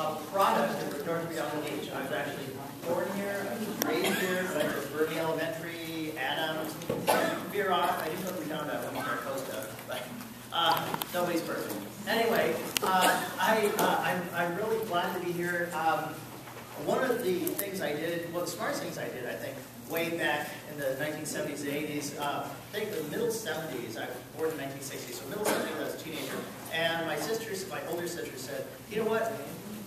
a product of North Redondo Beach. I was actually born here, I was raised here, went to Birney Elementary, Adams, off. I didn't go to Redondo, I went to Costa, but uh, nobody's perfect. Anyway, uh, I, uh, I'm, I'm really glad to be here. Um, one of the things I did, well, the smartest things I did, I think, way back in the 1970s and 80s, uh, I think the middle 70s, I was born in 1960, so middle 70s, I was a teenager, and my sisters, my older sister said, you know what,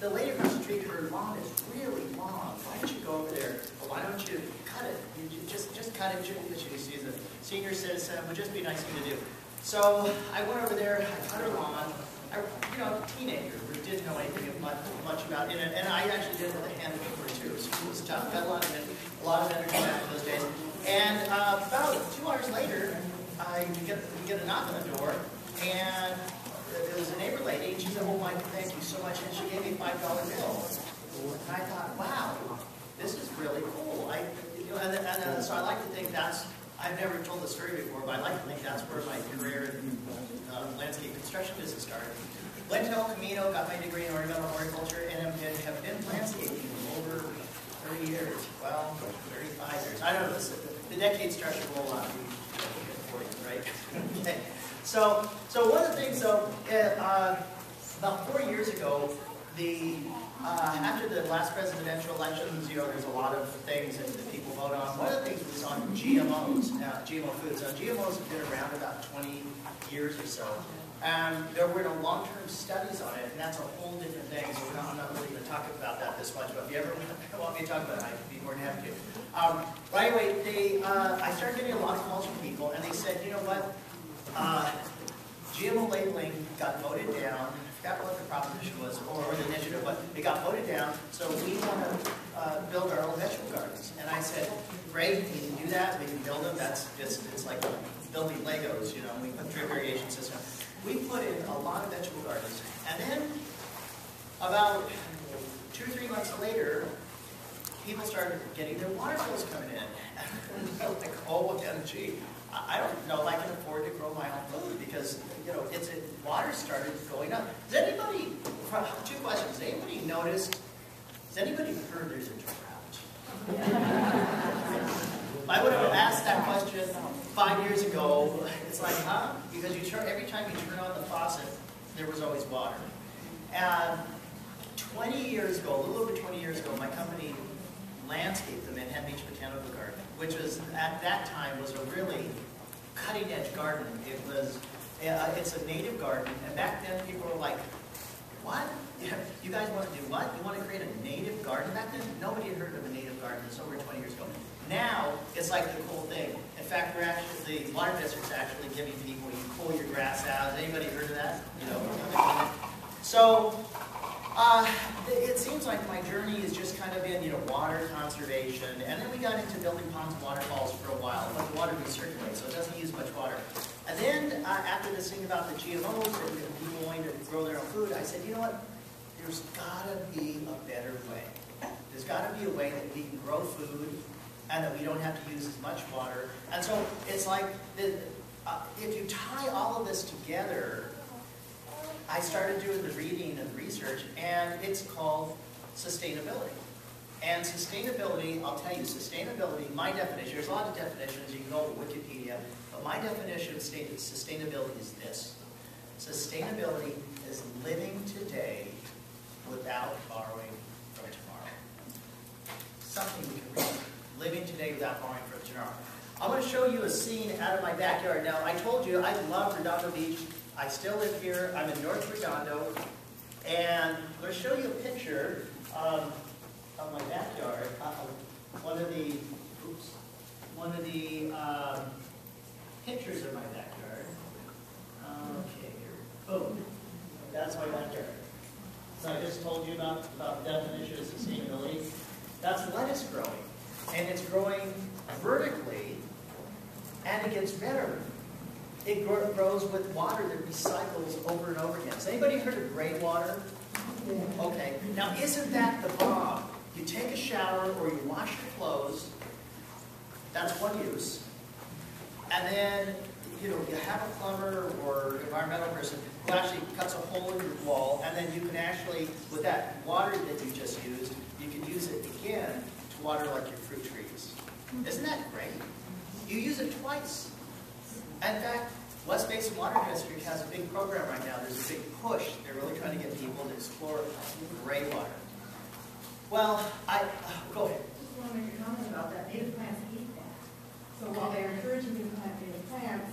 the lady across the street, her lawn is really long, why don't you go over there, or why don't you cut it, you just, just cut it, she's a senior citizen, it would just be nice thing to do. So I went over there, I cut her lawn, I, you know, teenager, who didn't know anything much, much about it, and, I actually did it with a hand paper too, so it was tough, got a lot of a lot of energy back in those days. And uh, about two hours later, I get, get a knock on the door, and it was a neighbor lady, and she said, oh, Mike, thank you so much, and she gave me a $5 bill. And I thought, wow, this is really cool. I, you know, and, and uh, so I like to think that's, I've never told the story before, but I like to think that's where my career in uh, landscape construction business started. Went to El Camino, got my degree in ornamental horticulture, and have been landscaping over 30 years, well, 35 years. I don't know, the, the decade starts to roll on. 40, right? okay. So, so one of the things, though, uh, about four years ago, the uh, after the last presidential elections, you know, there's a lot of things that, that people vote on. One of the things was on GMOs, uh, GMO foods. Now, GMOs have been around about 20 years or so. And there were no long-term studies on it, and that's a whole different thing, so not, I'm not really going to talk about that this much, but if you ever want me to talk about it, I'd be more than happy to. Um, but anyway, they, uh, I started getting a lot of calls from people, and they said, you know what, uh, GMO labeling got voted down, I forgot what the proposition was, or, or the initiative, but it got voted down, so we want to uh, build our own vegetable gardens. And I said, great, we can do that, we can build them, that's just, it's like building Legos, you know, we put drip irrigation system we put in a lot of vegetable gardens. And then about two or three months later, people started getting their water bills coming in. Like, oh, gee, I don't know if I can afford to grow my own food because, you know, it's it, water started going up. Does anybody, two questions, has anybody noticed, has anybody heard there's a drought? I would have asked that question five years ago. It's like, huh? Because you turn, every time you turn on the faucet, there was always water. And 20 years ago, a little over 20 years ago, my company landscaped the Manhattan Beach Botanical Garden, which was, at that time, was a really cutting-edge garden. It was, uh, it's a native garden, and back then people were like, what? You guys want to do what? You want to create a native garden? Back then, nobody had heard of a native garden. It's over 20 years ago. Now, it's like the cool thing. In fact, we're actually, the water district's actually giving people, you pull your grass out. Has anybody heard of that? You know, so, uh, it seems like my journey has just kind of been, you know, water conservation, and then we got into building ponds and waterfalls for a while, but the water recirculates, so it doesn't use much water. And then, uh, after this thing about the GMOs and people wanting to grow their own food, I said, you know what, there's got to be a better way. There's got to be a way that we can grow food and that we don't have to use as much water. And so it's like, the, uh, if you tie all of this together, I started doing the reading and research, and it's called sustainability. And sustainability, I'll tell you, sustainability, my definition, there's a lot of definitions, you can go to Wikipedia, but my definition of sustainability is this. Sustainability is living today without borrowing from tomorrow. Something we can read living today without borrowing from tomorrow. I'm going to show you a scene out of my backyard. Now, I told you I love Redondo Beach. I still live here. I'm in North Redondo. And I'm going to show you a picture um, of my backyard. Uh, one of the, oops, one of the um, pictures of my backyard. Okay, here. Boom. That's my backyard. So I just told you about, about the definition of sustainability. That's lettuce growing and it's growing vertically, and it gets better. It grows with water that recycles over and over again. Has anybody heard of gray water? Okay. Now, isn't that the bomb? You take a shower or you wash your clothes. That's one use. And then, you know, you have a plumber or environmental person who actually cuts a hole in your wall, and then you can actually, with that water that you just used, you can use it again to water like your fruit trees. Hmm. Isn't that great? You use it twice. In fact, West Basin Water District has a big program right now. There's a big push. They're really trying to get people to explore gray water. Well, I, go ahead. Just want to make a comment about that. Native plants eat that. So while they're encouraging you to plant native plants,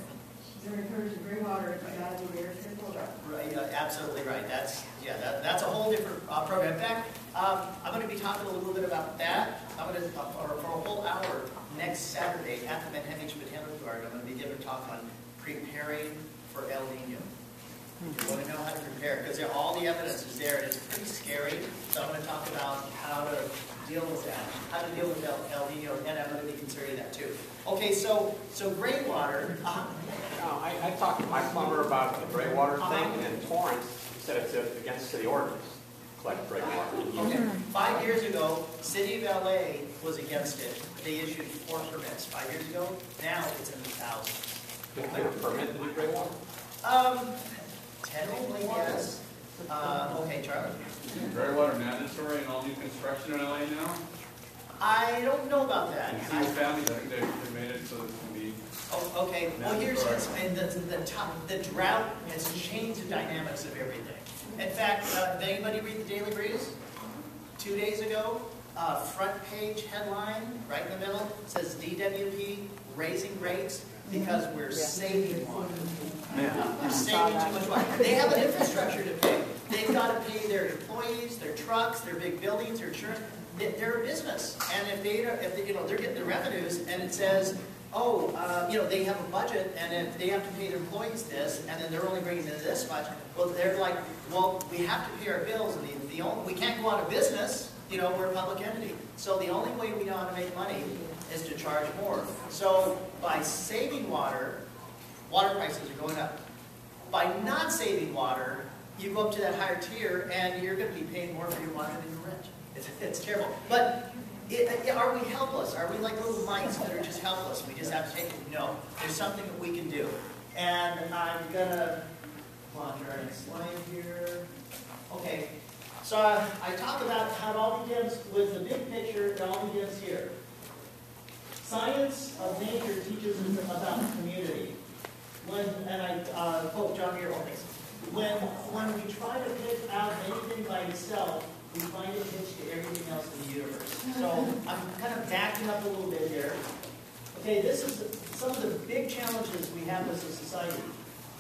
they're encouraging gray water, it's got to be very careful about. Right, uh, absolutely right. That's, yeah, that, that's a whole different uh, program. In fact, um, I'm going to be talking a little bit about that. I'm going to, uh, for a whole hour next Saturday at the Manhattan Botanical Garden, I'm going to be giving a talk on preparing for El Nino. You want to know how to prepare, because all the evidence is there, and it's pretty scary. So I'm going to talk about how to deal with that, how to deal with El, El Nino, and I'm going to be considering that too. Okay, so, so gray water, uh, No, I, I talked to my plumber about the gray water thing, and Torrance said it's against city ordinance, collect gray water. Okay, five years ago, City of LA was against it. They issued four permits five years ago. Now it's in the thousands. Did they permit to do gray water? Um, technically, yes. Uh, okay, Charlie. Gray water mandatory in all new construction in LA now? I don't know about that. And single families, I think they, they made it so that it can be, Oh, okay, well, here's, and the, the top, the drought has changed the dynamics of everything. In fact, uh, did anybody read the Daily Breeze? Two days ago, uh, front page headline, right in the middle, says DWP raising rates because we're saving water. We're saving too much water. They have an infrastructure to pay. They've got to pay their employees, their trucks, their big buildings, their insurance. They- They're a business, and if they, don't- if they, you know, they're getting the revenues, and it says, oh, uh, you know, they have a budget, and if they have to pay their employees this, and then they're only bringing in this much, well, they're like, well, we have to pay our bills, and the, the only, we can't go out of business, you know, we're a public entity. So the only way we know how to make money is to charge more. So by saving water, water prices are going up. By not saving water, you go up to that higher tier, and you're gonna be paying more for your water than your rent. It's, it's terrible. But it, it- are we helpless? Are we like little mice that are just helpless? We just have to take it? No. There's something that we can do. And I'm gonna, come on, slide here. Okay, so I, I talk about how it all begins with the big picture, it all begins here. Science of nature teaches us about community. When, and I, uh, quote John Muir, thanks. When, when we try to pick out anything by itself, we find it hitched to everything else in the universe. So I'm kind of backing up a little bit here. Okay, this is the- some of the big challenges we have as a society.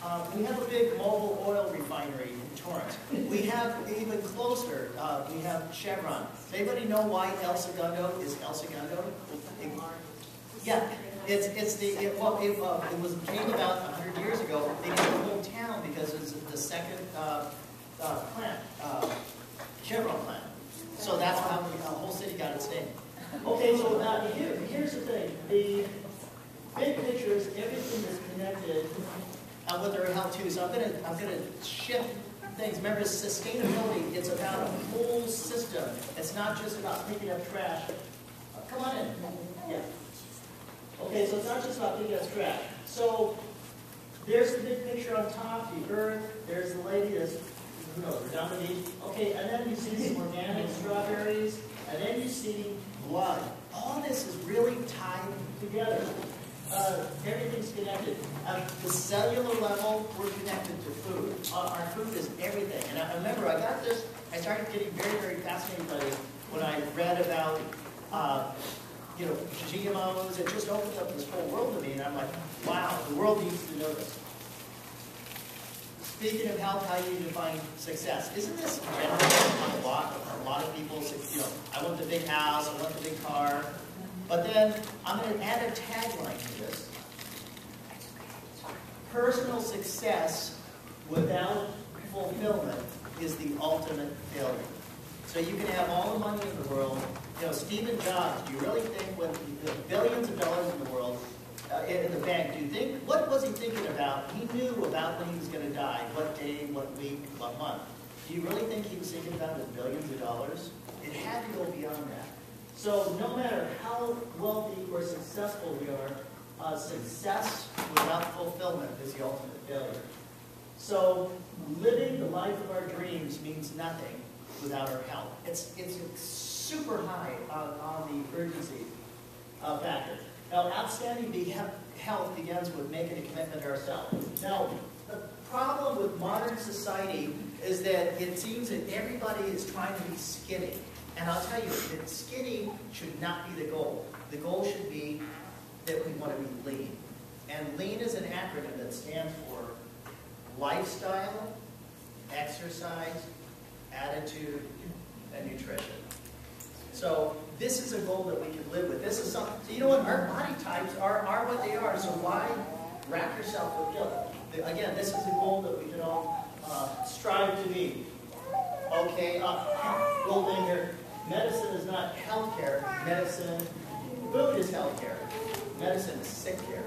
Uh, we have a big Mobil oil refinery in Torrance. We have even closer, uh, we have Chevron. Does anybody know why El Segundo is El Segundo? Yeah, it's, it's the, it, well, it, uh, it was, came about a hundred years ago. They named the whole town because it's the second, uh, uh, plant, uh, Chevron plant. So that's how the whole city got its name. Okay, so now here, here's the thing. The big picture is everything is connected uh, health too. So I'm gonna, I'm gonna shift things. Remember, sustainability, it's about a whole system. It's not just about picking up trash. Uh, Come on in. Yeah. Okay, so it's not just about picking up trash. So there's the big picture on top, the earth, there's the lady that's, who knows, beach. Okay, and then you see some organic strawberries, and then you see blood. All this is really tied together. Uh, everything's connected. At the cellular level, we're connected to food. Uh, our food is everything. And I remember I got this, I started getting very, very fascinated by this when I read about uh, you know, GMOs, it just opened up this whole world to me, and I'm like, wow, the world needs to know this. Speaking of health, how do you define success, isn't this general a lot, a lot of people's, you know, I want the big house, I want the big car, but then I'm gonna add a tagline to this. Personal success without fulfillment is the ultimate failure. So you can have all the money in the world. You know, Stephen Jobs, do you really think when the billions of dollars in the world, uh, in in the bank, do you think, what was he thinking about? He knew about when he was going to die, what day, what week, what month. Do you really think he was thinking about his billions of dollars? It had to go beyond that. So no matter how wealthy or successful we are, uh, success without fulfillment is the ultimate failure. So living the life of our dreams means nothing without our health. It's, it's super high on, on the urgency uh, factor. Now, outstanding health begins with making a commitment to ourselves. Now, the problem with modern society is that it seems that everybody is trying to be skinny. And I'll tell you that skinny should not be the goal. The goal should be that we want to be lean. And lean is an acronym that stands for lifestyle, exercise, attitude, and nutrition. So this is a goal that we can live with. This is something, so you know what, our body types are, are what they are, so why wrap yourself with guilt? Again, this is a goal that we can all uh, strive to be. Okay, uh, little here. Medicine is not healthcare. Medicine, food is healthcare. Medicine is sick care.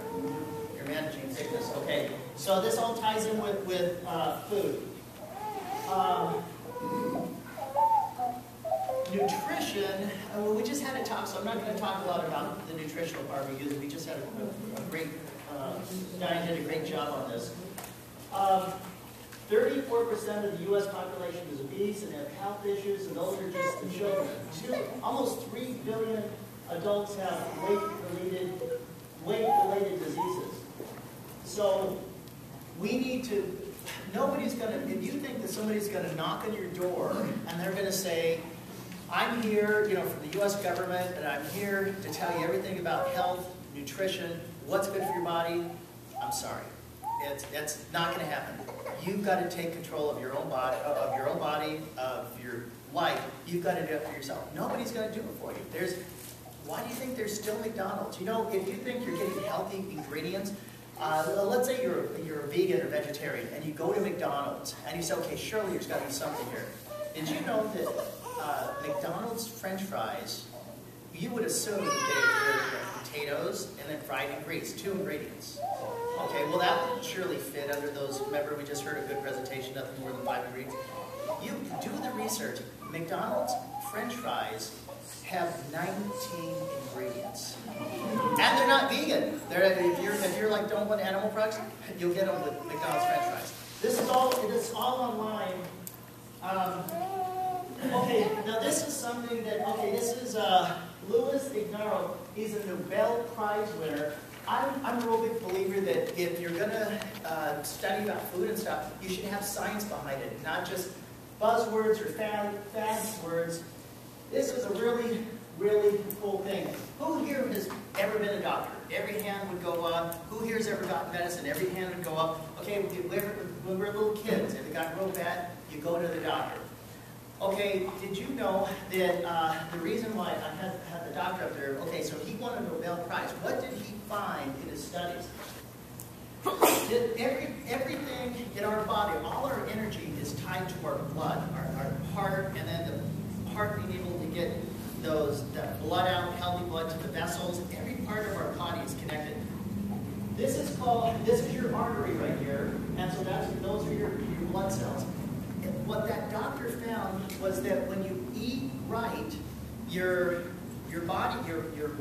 You're managing sickness. Okay, so this all ties in with, with uh, food. Um, nutrition, well, we just had a talk, so I'm not going to talk a lot about the nutritional part because we just had a, a great, uh, Diane did a great job on this. Um, 34% of the U.S. population is obese and have health issues, and those are just the children. Two, almost 3 billion adults have weight-related weight-related diseases. So we need to, nobody's going to, if you think that somebody's going to knock on your door and they're going to say, I'm here, you know, from the U.S. government, and I'm here to tell you everything about health, nutrition, what's good for your body, I'm sorry. It's, that's not going to happen. You've got to take control of your own body, of your own body, of your life. You've got to do it for yourself. Nobody's going to do it for you. There's, why do you think there's still McDonald's? You know, if you think you're getting healthy ingredients, uh, let's say you're, you're a vegan or vegetarian, and you go to McDonald's, and you say, okay, surely there's got to be something here. Did you know that uh, McDonald's french fries, you would assume they're potatoes and then fried in grease, two ingredients. Okay, well that would surely fit under those, remember we just heard a good presentation, nothing more than five ingredients. You do the research. McDonald's french fries have 19 ingredients. And they're not vegan. They're, if, you're, if you're like, don't want animal products, you'll get them with McDonald's french fries. This is all, it is all online. Um, okay, now this is something that, okay, this is uh, Louis Ignarro. He's a Nobel Prize winner. I'm, I'm a real big believer that if you're going to uh, study about food and stuff, you should have science behind it, not just buzzwords or fad, fad words. This is a really, really cool thing. Who here has ever been a doctor? Every hand would go up. Who here has ever gotten medicine? Every hand would go up. Okay, when we're little kids, if it got real bad, you go to the doctor. Okay, did you know that uh, the reason why I had, had the doctor up there, okay, so he won a Nobel Prize. What did he find in his studies? Did every, everything in our body, all our energy is tied to our blood, our, our heart, and then the heart being able to get those that blood out, healthy blood to the vessels. Every part of our body is connected. This is called, this is your artery right here, and so that's, those are your, your blood cells what that doctor found was that when you eat right, your, your body, your, your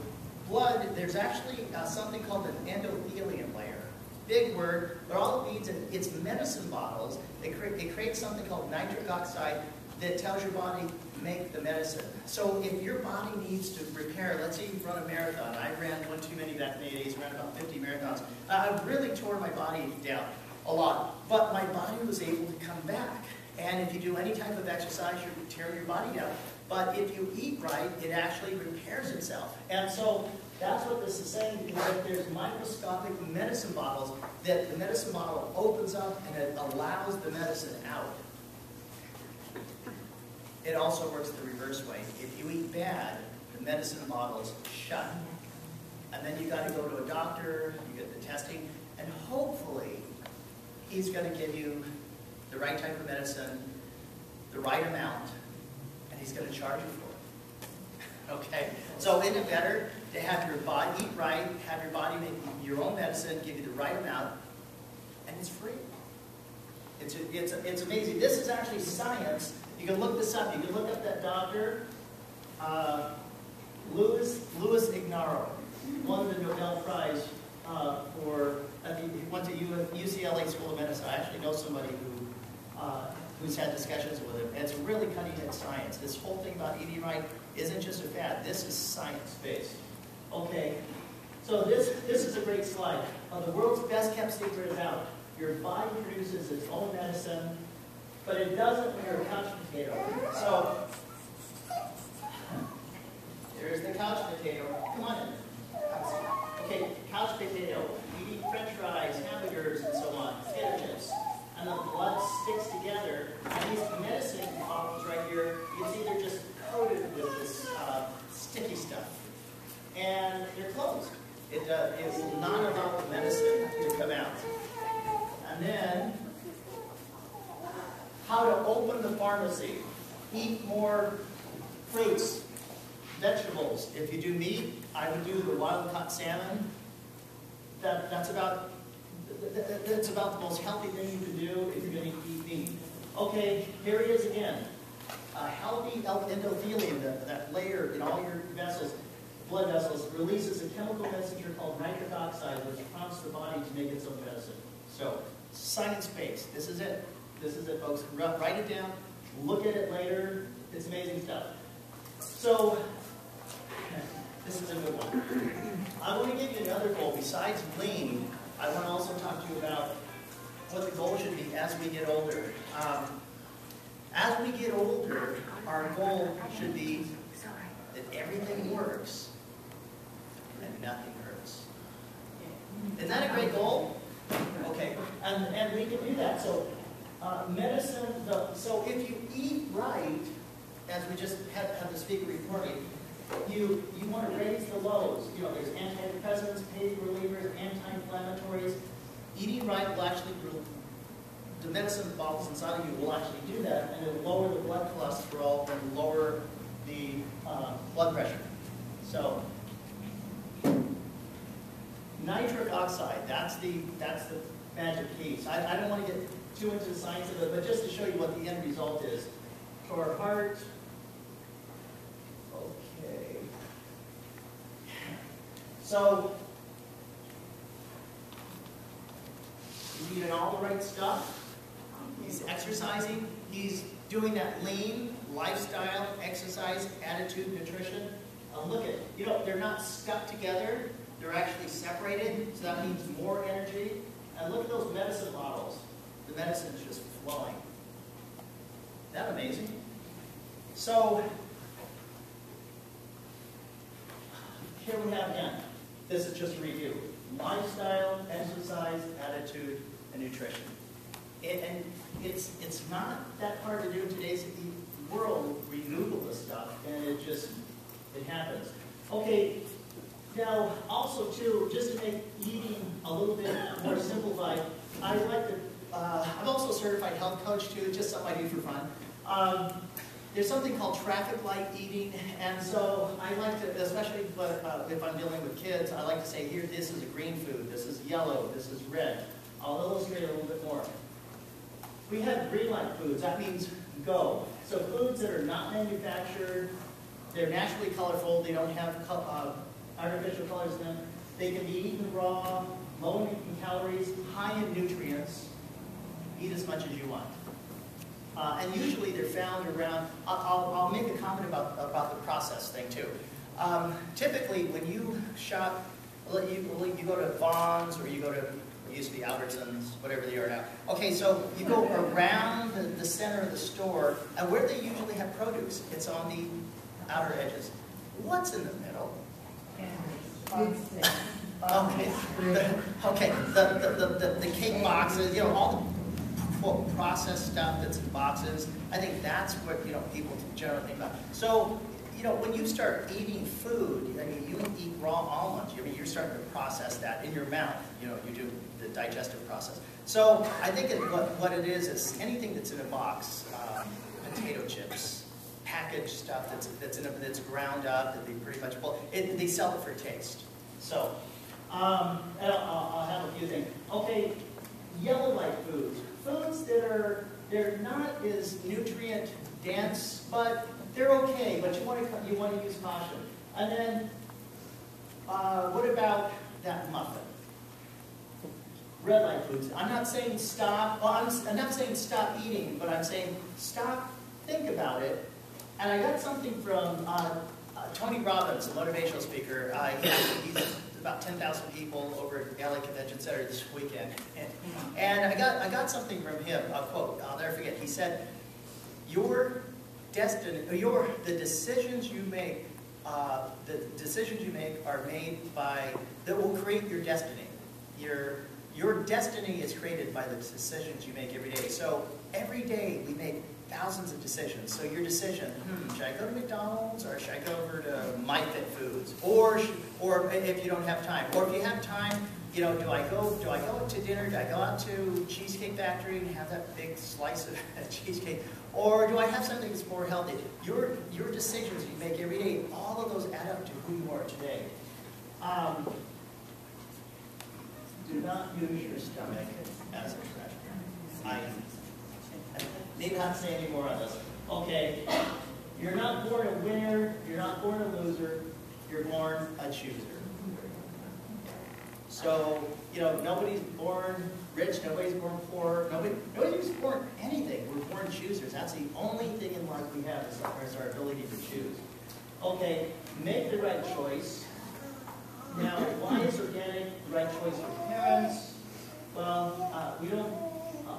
blood, there's actually uh, something called an endothelium layer. Big word, but all it means is it's medicine bottles. They create, they create something called nitric oxide that tells your body make the medicine. So if your body needs to repair, let's say you run a marathon. I ran one too many back in the 80s, ran about 50 marathons. I really tore my body down a lot, but my body was able to come back. And if you do any type of exercise, you're tearing your body down. But if you eat right, it actually repairs itself. And so that's what this is saying, is that there's microscopic medicine bottles that the medicine bottle opens up and it allows the medicine out. It also works the reverse way. If you eat bad, the medicine bottle's shut. And then you got to go to a doctor, you get the testing, and hopefully he's going to give you the right type of medicine, the right amount, and he's going to charge you for it. okay? So isn't it better to have your body eat right, have your body make your own medicine, give you the right amount, and it's free. It's, it's, it's amazing. This is actually science. You can look this up. You can look up that doctor, uh, Louis, Louis Ignarro, won the Nobel Prize uh, for, he went to UCLA School of Medicine. I actually know somebody who, uh, who's had discussions with him. It's really cutting edge science. This whole thing about eating right isn't just a fad. This is science-based. Okay, so this, this is a great slide. Uh, the world's best kept secret is out. your body produces its own medicine, but it doesn't when you're a couch potato. So, there's the couch potato. Come on in. Okay, couch potato, eating french fries, hamburgers, and so on, potato chips. And the blood sticks together, and these medicine bottles right here, you see they're just coated with this uh, sticky stuff. And they're closed. It, uh, not allow the medicine to come out. And then, how to open the pharmacy. Eat more fruits, vegetables. If you do meat, I would do the wild caught salmon. That, that's about th- th- th- that's about the most healthy thing you can do if you're going to eat meat. Okay, here he is again. A healthy endothelium, that, that layer in all your vessels, blood vessels, releases a chemical messenger called nitric oxide, which prompts the body to make its own medicine. So, science-based. This is it. This is it, folks. Ru- Write it down. Look at it later. It's amazing stuff. So, this is a good one. I want to give you another goal. Besides lean, I want to also talk to you about what the goal should be as we get older. Um, as we get older, our goal should be that everything works and nothing hurts. Isn't that a great goal? Okay, and, and we can do that. So, uh, medicine, the, so if you eat right, as we just had, had the speaker report me, you, you want to raise the lows. You know, there's antidepressants, pain relievers, anti-inflammatories. Eating right will actually, the medicine bottles inside of you will actually do that, and it'll lower the blood cholesterol and lower the uh, blood pressure. So, nitric oxide, that's the, that's the magic piece. I, I don't want to get too into the science of it, but just to show you what the end result is. For our heart, okay. So, he's eating all the right stuff. He's exercising. He's doing that lean lifestyle, exercise, attitude, nutrition. Uh, look at, you know, they're not stuck together. They're actually separated, so that means more energy. And look at those medicine bottles. The medicine's just flowing. Isn't that amazing? So, here we have again. This is just a review. Lifestyle, exercise, attitude, and nutrition. It, and it's, it's not that hard to do in today's world. We Google stuff, and it just, it happens. Okay, now, also too, just to make eating a little bit more simplified, I like to, uh, I'm also a certified health coach too, just something I do for fun. Um, there's something called traffic light eating, and so I like to, especially if, uh, if I'm dealing with kids, I like to say, here, this is a green food, this is yellow, this is red. I'll illustrate a little bit more. We have green light foods, that means go. So foods that are not manufactured, they're naturally colorful, they don't have uh, artificial colors in them. They can be eaten raw, low in calories, high in nutrients. Eat as much as you want. Uh, and usually they're found around, I'll, I'll, make a comment about, about the process thing too. Um, typically, when you shop, you, you go to Vons or you go to, it used to be Albertsons, whatever they are now. Okay, so you go around the, the center of the store, and where they usually have produce, it's on the outer edges. What's in the middle? Okay, the, okay, the, the, the, the cake boxes, you know, all the quote, processed stuff that's in boxes, I think that's what, you know, people generally think about. So, you know, when you start eating food, I mean, you eat raw almonds, I mean, you're starting to process that in your mouth, you know, you do the digestive process. So, I think it, what, what it is, is anything that's in a box, um, potato chips, packaged stuff that's, that's in a, that's ground up, that they pretty much, well, it, they sell it for taste. So, um, I'll, I'll have a few things. Okay, yellow light foods. Foods that are, they're not as nutrient dense, but they're okay, but you want to, you want to use caution. And then, uh, what about that muffin? red light foods. I'm not saying stop, well, I'm, I'm not saying stop eating, but I'm saying stop, think about it. And I got something from uh, uh, Tony Robbins, a motivational speaker. Uh, he he's about 10,000 people over at LA Convention Center this weekend. And, I got I got something from him, a quote, I'll never forget. He said, your destiny, your, the decisions you make, uh, the decisions you make are made by, that will create your destiny. Your, your destiny is created by the decisions you make every day. So every day we make thousands of decisions. So your decision, hmm, should I go to McDonald's or should I go over to MyFit Foods? Or, or if you don't have time, or if you have time, you know, do I go, do I go out to dinner, do I go out to Cheesecake Factory and have that big slice of cheesecake? Or do I have something that's more healthy? Your, your decisions you make every day, all of those add up to who you are today. Um, do not use your stomach as a treasure. I need not say any more on this. Okay, you're not born a winner, you're not born a loser, you're born a chooser. So, you know, nobody's born rich, nobody's born poor, nobody, nobody's born anything. We're born choosers. That's the only thing in life we have is our, ability to choose. Okay, make the right choice. Now, why is organic the right choice for parents? Well, uh, we don't,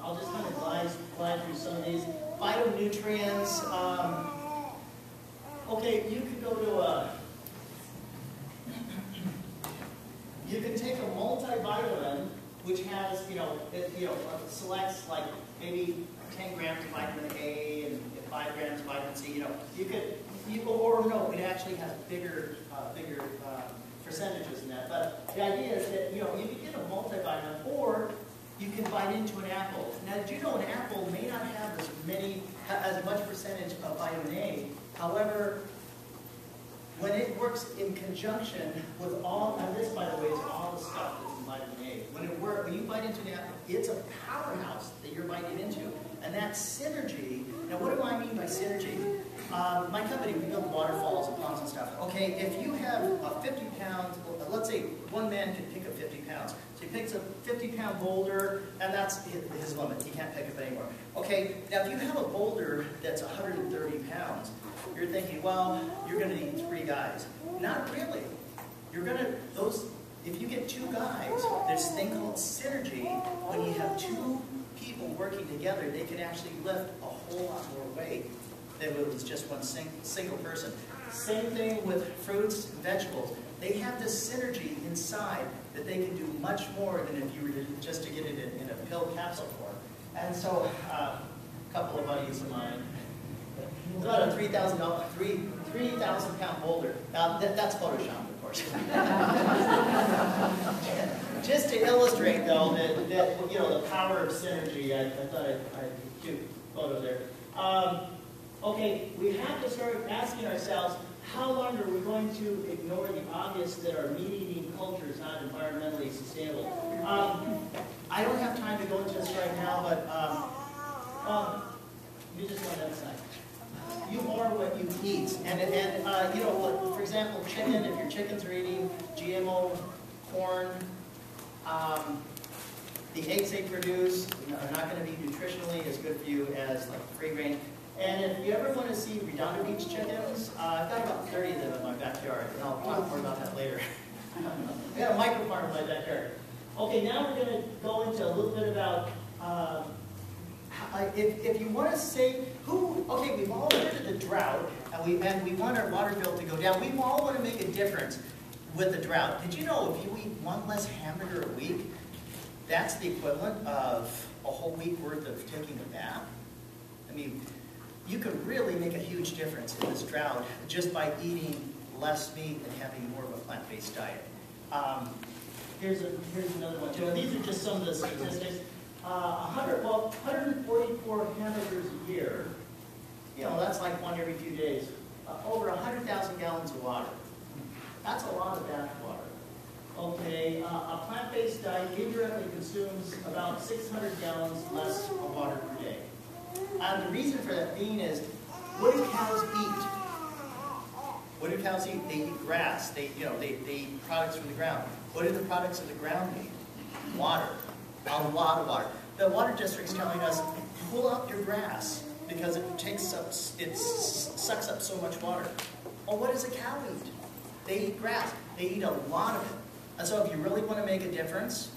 I'll just kind of glide, glide through some of these. Phytonutrients, um, okay, you could go to a, you can take a multivitamin, which has, you know, it, you know, selects like maybe 10 grams of vitamin A and 5 grams of vitamin C, you know, you could, you, or no, it actually has bigger, uh, bigger, uh, percentages in that. But the idea is that, you know, you can get a multivitamin or you can bite into an apple. Now, did you know an apple may not have as many, as much percentage of vitamin A? However, when it works in conjunction with all, and this, by the way, is all the stuff that's in vitamin A. When it work, when you bite into an apple, it's a powerhouse that you're biting into. And that synergy, now what do I mean by synergy? Um, my company, we build waterfalls and ponds and stuff. Okay, if you have a 50 pound, let's say one man can pick up 50 pounds. So he picks a 50 pound boulder, and that's his, limit. He can't pick up anymore. Okay, now if you have a boulder that's 130 pounds, you're thinking, well, you're going to need three guys. Not really. You're going to, those, if you get two guys, there's a thing called synergy. When you have two people working together, they can actually lift a whole lot more weight if it was just one sing, single person. Same thing with fruits and vegetables. They have this synergy inside that they can do much more than if you were to, just to get it in, in a pill capsule form. And so, uh, a couple of buddies of mine, about a three thousand dollar, three three thousand pound boulder. Now that, that's Photoshop, of course. Just to illustrate, though, that, that you know the power of synergy. I, I thought I'd, I'd cute photo there. Um, okay, we have to start asking ourselves, how long are we going to ignore the obvious that our meat-eating culture is not environmentally sustainable? Um, I don't have time to go into this right now, but um, um, you just want to side. You are what you eat. And, and uh, you know, look, for example, chicken, if your chickens are eating GMO corn, um, the eggs they produce are not going to be nutritionally as good for you as like free range. And if you ever want to see Redondo Beach chickens, uh, I've got about 30 of them in my backyard, and I'll talk more about that later. I got a micro farm in my backyard. Okay, now we're going to go into a little bit about I- if, if you want to say, who, okay, we've all heard the drought, and we, and we want our water bill to go down. We all want to make a difference with the drought. Did you know if you eat one less hamburger a week, that's the equivalent of a whole week worth of taking a bath? I mean, you could really make a huge difference in this drought just by eating less meat and having more of a plant-based diet. Um, here's, a, here's another one too, these are just some of the statistics. Uh, 100, well, 144 hamburgers a year, you know, that's like one every few days. Uh, over 100,000 gallons of water. That's a lot of bath water. Okay, uh, a plant-based diet indirectly consumes about 600 gallons less of water per day. And the reason for that being is, what do cows eat? What do cows eat? They eat grass. They, you know, they, they eat products from the ground. What do the products of the ground eat? Water. a lot of water. The water district's telling us, pull out your grass because it takes up, it sucks up so much water. Well, what does a cow eat? They eat grass. They eat a lot of it. And so if you really want to make a difference,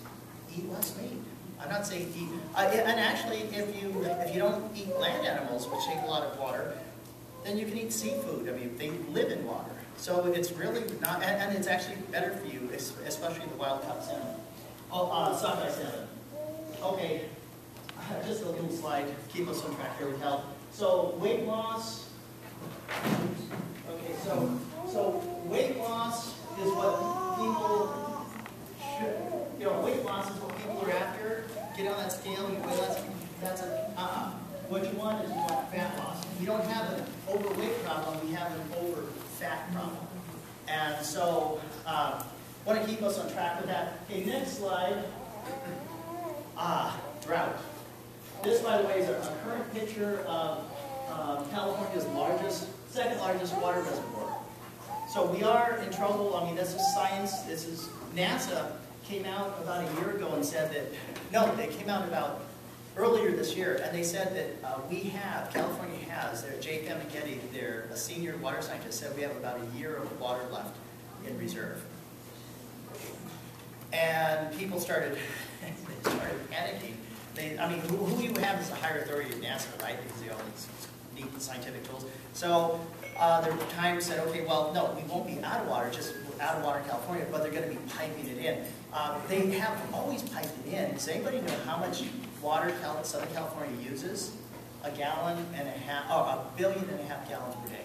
eat less meat. I'm not saying eat, uh, and actually, if you if you don't eat land animals, which take a lot of water, then you can eat seafood. I mean, they live in water. So it's really not, and, and it's actually better for you, especially the wild caught salmon. Oh, uh, sockeye salmon. Okay, just a little slide, to keep us on track here with health. So weight loss. Okay, so, so weight loss is what people should, you know, weight loss is what people are after. Get on that scale, you weigh less, that's a, uh-uh. What you want is you want fat loss. We don't have an overweight problem, we have an over fat problem. And so, uh, want to keep us on track with that. Okay, next slide. Ah, drought. This, by the way, is a, a current picture of California's largest, second largest water reservoir. So we are in trouble. I mean, this is science. This is NASA came out about a year ago and said that no, they came out about earlier this year, and they said that uh, we have, California has, their Jay Famiglietti, their a senior water scientist, said we have about a year of water left in reserve. And people started, they started panicking. They, I mean, who, who you have is a higher authority at NASA, right? Because they all these neat scientific tools. So uh, there were times said, okay, well, no, we won't be out of water, just out of water California, but they're going to be piping it in. Uh, they have always piped it in. Does anybody know how much water Southern California uses? A gallon and a half, oh, a billion and a half gallons per day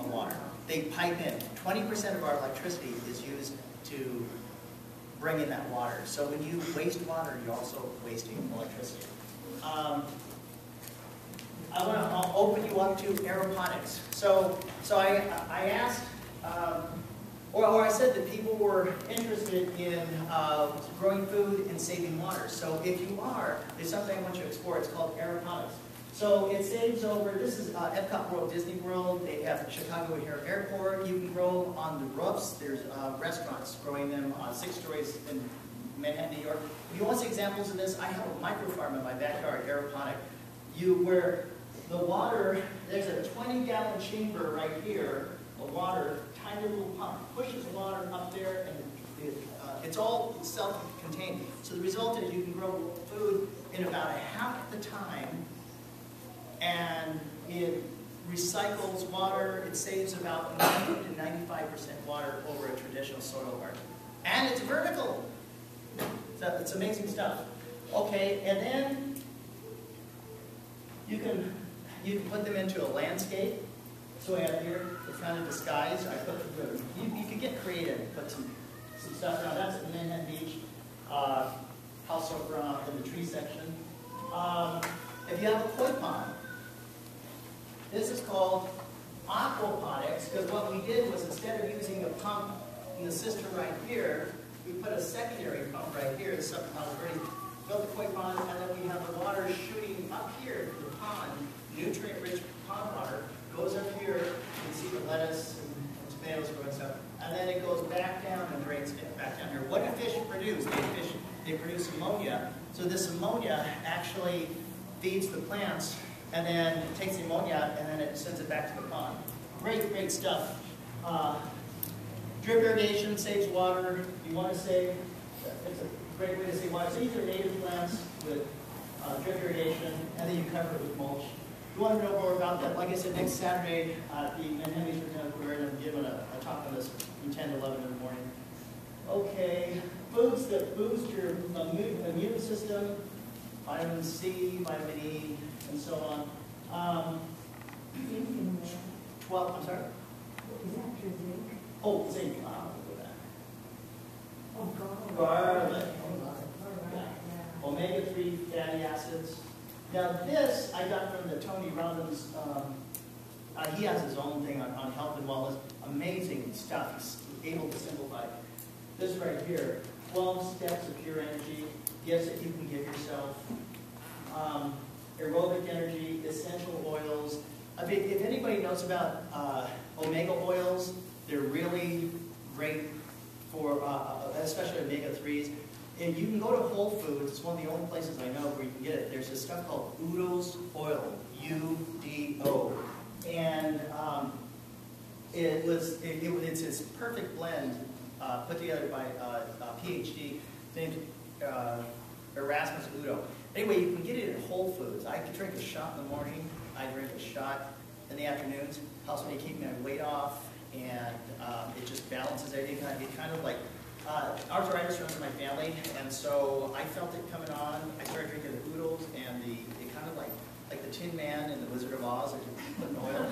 of water. They pipe in. 20% of our electricity is used to bring in that water. So when you waste water, you're also wasting electricity. Um, I want to open you up to aeroponics. So, so I, I asked, um, or, I said that people were interested in uh, growing food and saving water. So if you are, there's something I want you to explore. It's called aeroponics. So it saves over, this is uh, Epcot World Disney World. They have Chicago O'Hare Airport. You can grow on the roofs. There's uh, restaurants growing them on six stories in Manhattan, New York. If you want some examples of this, I have a micro farm in my backyard, aeroponic. You, where the water, there's a 20 gallon chamber right here, of water, tiny little pump, pushes water up there and uh, it's all self-contained. So the result is you can grow food in about a half the time and it recycles water. It saves about 90 to 95% water over a traditional soil garden. And it's vertical. So it's amazing stuff. Okay, and then you can you can put them into a landscape. So I have here, kind of disguised. I put you, you could get creative, put some, some stuff around. That's at Manhattan Beach, uh, house over uh, in the tree section. Um, if you have a koi pond, this is called aquaponics because what we did was instead of using a pump in the system right here, we put a secondary pump right here. This is already built the koi pond, and then we have the water shooting up here to the pond, nutrient-rich pond water, goes up here. You can see the lettuce and, tomatoes growing stuff, and then it goes back down and drains back down here. What do fish produce? They fish they produce ammonia. So this ammonia actually feeds the plants and then takes the ammonia and then it sends it back to the pond. Great, great stuff. Uh, drip irrigation saves water. You want to save, it's a great way to save water. So these are native plants with uh, drip irrigation and then you cover it with mulch. If you want to know more about that, like I said, next Saturday at the Manhattan Beach Lieutenant Square, I'm giving a, a talk on this from 10 to 11 in the morning. Okay, foods that boost your immune, immune system, vitamin C, vitamin E, and so on. Um, well, I'm sorry? Is that your zinc? Oh, zinc. Uh, look at that. Oh, Garlic. Yeah. Omega-3 fatty acids. Now this I got from the Tony Robbins, um, uh, he has his own thing on, on health and wellness. Amazing stuff. He's able to simplify. This right here, 12 steps of pure energy, gifts that you can give yourself. Um, aerobic energy, essential oils. I mean, if anybody knows about uh, omega oils, they're really great for, uh, especially omega-3s. And you can go to Whole Foods, it's one of the only places I know where you can get it. There's this stuff called Udo's Oil, U-D-O. And um, it was, it, it- it's this perfect blend uh, put together by uh, a PhD named uh, Erasmus Udo. Anyway, you can get it at Whole Foods. I drink a shot in the morning, I drink a shot in the afternoons, helps me keep my weight off, and um, it just balances everything. It kind of like, uh, arthritis runs in my family, and so I felt it coming on. I started drinking the Udo's, and the, it kind of like, like the Tin Man and the Wizard of Oz, like you put in oil.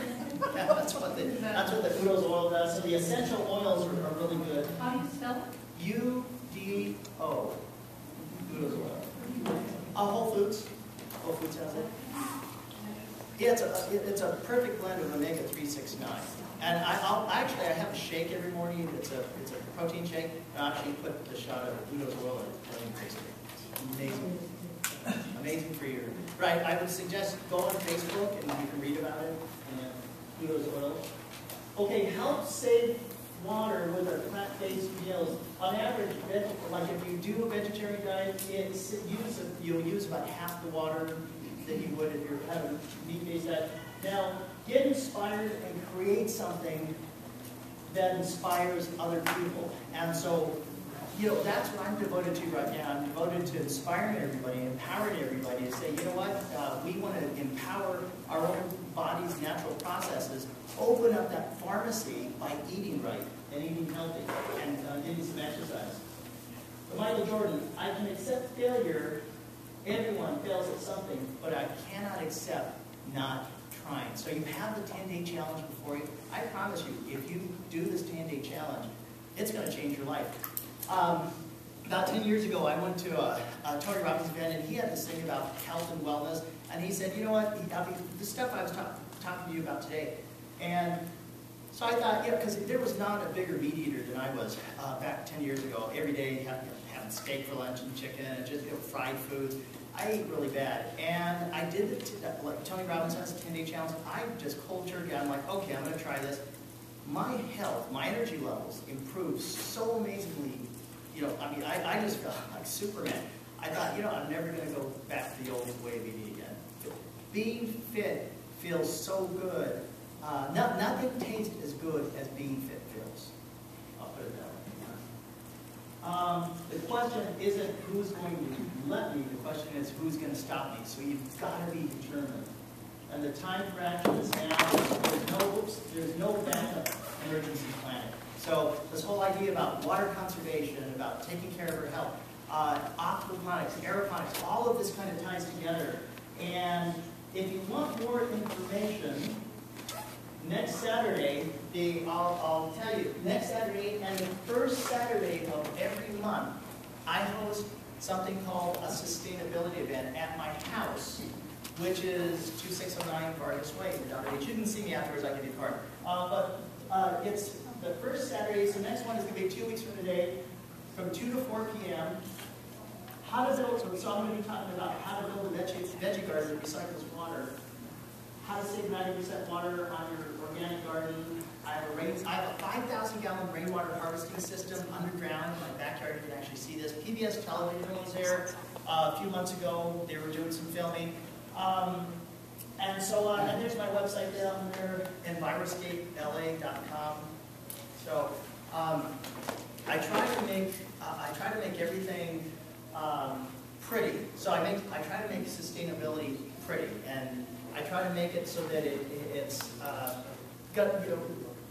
That's what the, that's what the Udo's oil does. So the essential oils are, are really good. How do you spell it? U-D-O, Udo's oil. Uh, Whole Foods, Whole Foods has it. Yeah, it's a, it's a perfect blend of omega three six nine. And I, I'll, actually, I have a shake every morning, it's a, it's a protein shake, I actually put a shot of Udo's oil in it, amazing. Amazing for you. Right, I would suggest go on Facebook and you can read about it, and Udo's oil. Okay, help save water with our plant-based meals. On average, like if you do a vegetarian diet, it's, use, you'll use about half the water that you would if you're having meat-based diet. Now, get inspired and create something that inspires other people. And so, you know, that's what I'm devoted to right now. I'm devoted to inspiring everybody, empowering everybody to say, you know what, uh, we want to empower our own body's natural processes, open up that pharmacy by eating right and eating healthy and uh, getting some exercise. But Michael Jordan, I can accept failure. Everyone fails at something, but I cannot accept not So you have the 10-day challenge before you. I promise you, if you do this 10-day challenge, it's going to change your life. Um, about 10 years ago, I went to a, a Tony Robbins event, and he had this thing about health and wellness. And he said, you know what, he, the stuff I was talk, talking to you about today. And so I thought, yeah, because there was not a bigger meat eater than I was uh, back 10 years ago. Every day, know, having steak for lunch and chicken and just you know, fried foods. I ate really bad. And I did the, t- like Tony Robbins has a 10-day challenge. I just cold turkey. I'm like, okay, I'm going to try this. My health, my energy levels improved so amazingly. You know, I mean, I, I just felt like Superman. I thought, you know, I'm never going to go back to the old way of eating again. Being fit feels so good. Uh, no, nothing tastes as good as being fit feels. I'll put it way. Um, the question isn't who's going to let me, the question is who's going to stop me. So you've got to be determined. And the time for action is now. There's no, oops, there's no backup emergency planning. So this whole idea about water conservation, about taking care of our health, uh, aquaponics, aeroponics, all of this kind of ties together. And if you want more information, next Saturday, I'll, I'll tell you, next Saturday and the first Saturday of every month, I host something called a sustainability event at my house, which is 2609 Vargas Way in Delta Beach. You can see me afterwards, give you a card. Uh, but uh, it's the first Saturday, so next one is going to be two weeks from today, from 2 to 4 p.m. How to build, so I'm going to be talking about how to build a veggie, veggie garden that recycles water how to save 90% water on your organic garden. I have a rain, I have a 5,000 gallon rainwater harvesting system underground in my backyard. You can actually see this. PBS television was there uh, a few months ago. They were doing some filming. Um, and so, uh, and there's my website down there, enviroscapela.com. So, um, I try to make, uh, I try to make everything um, pretty. So I make, I try to make sustainability pretty, and I try to make it so that it, it's uh, got you know.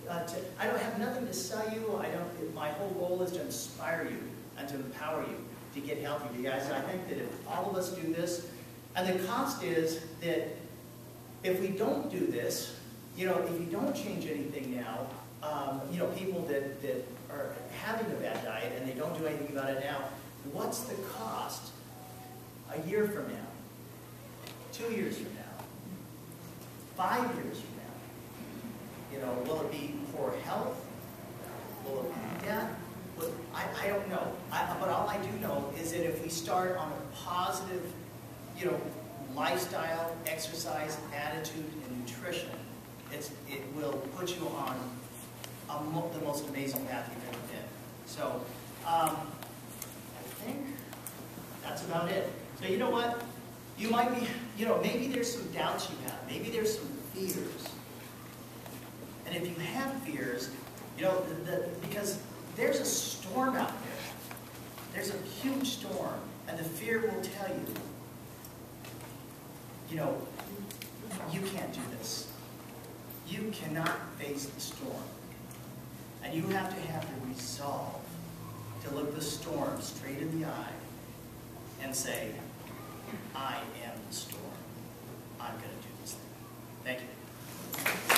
Uh, to, I don't have nothing to sell you. I don't. My whole goal is to inspire you and to empower you to get healthy. You guys, I think that if all of us do this, and the cost is that if we don't do this, you know, if you don't change anything now, um, you know, people that, that are having a bad diet and they don't do anything about it now, what's the cost a year from now, two years from now, five years from now? You know, will it be poor health? Will it be death? Will- I, I don't know. I, but all I do know is that if we start on a positive, you know, lifestyle, exercise, attitude, and nutrition, it's, it will put you on a the most amazing path you've ever been. So, um, I think That's about it. So you know what? You might be, you know, maybe there's some doubts you have. Maybe there's some fears. And if you have fears, you know, the, the, because there's a storm out there. There's a huge storm, and the fear will tell you, you know, you can't do this. You cannot face the storm. And you have to have the resolve to look the storm straight in the eye and say, I'm going to do this thing. Thank you.